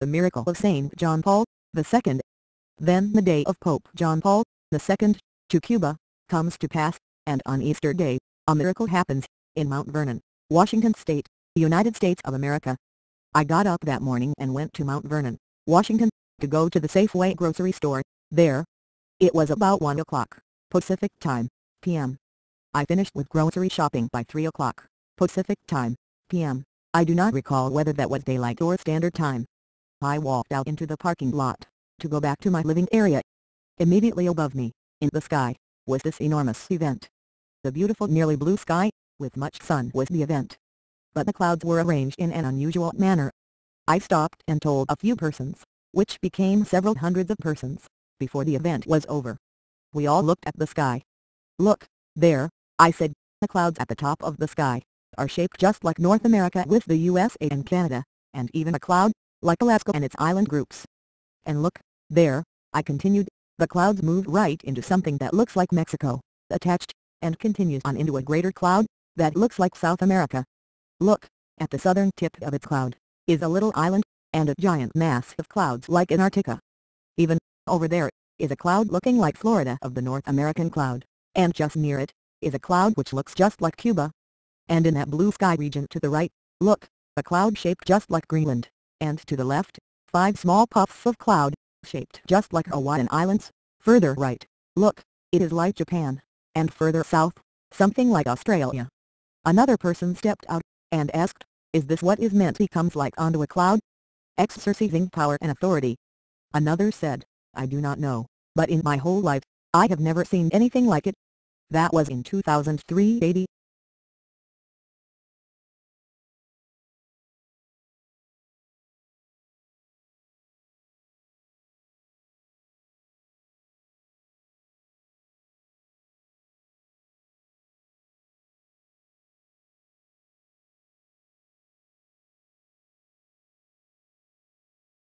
the miracle of St. John Paul II. Then the day of Pope John Paul II, to Cuba, comes to pass, and on Easter Day, a miracle happens, in Mount Vernon, Washington State, United States of America. I got up that morning and went to Mount Vernon, Washington, to go to the Safeway grocery store, there. It was about 1 o'clock, Pacific Time, p.m. I finished with grocery shopping by 3 o'clock, Pacific Time, p.m. I do not recall whether that was daylight or standard time. I walked out into the parking lot, to go back to my living area. Immediately above me, in the sky, was this enormous event. The beautiful nearly blue sky, with much sun was the event. But the clouds were arranged in an unusual manner. I stopped and told a few persons, which became several hundreds of persons, before the event was over. We all looked at the sky. Look, there, I said, the clouds at the top of the sky, are shaped just like North America with the USA and Canada, and even a cloud, like Alaska and its island groups. And look, there, I continued, the clouds moved right into something that looks like Mexico, attached, and continues on into a greater cloud, that looks like South America. Look, at the southern tip of its cloud, is a little island, and a giant mass of clouds like Antarctica. Even, over there, is a cloud looking like Florida of the North American cloud, and just near it, is a cloud which looks just like Cuba. And in that blue sky region to the right, look, a cloud shaped just like Greenland, and to the left, five small puffs of cloud, shaped just like Hawaiian Islands. Further right, look, it is like Japan, and further south, something like Australia. Another person stepped out, and asked, is this what is meant he comes like onto a cloud? Exercising power and authority. Another said, I do not know, but in my whole life, I have never seen anything like it. That was in 2003 AD.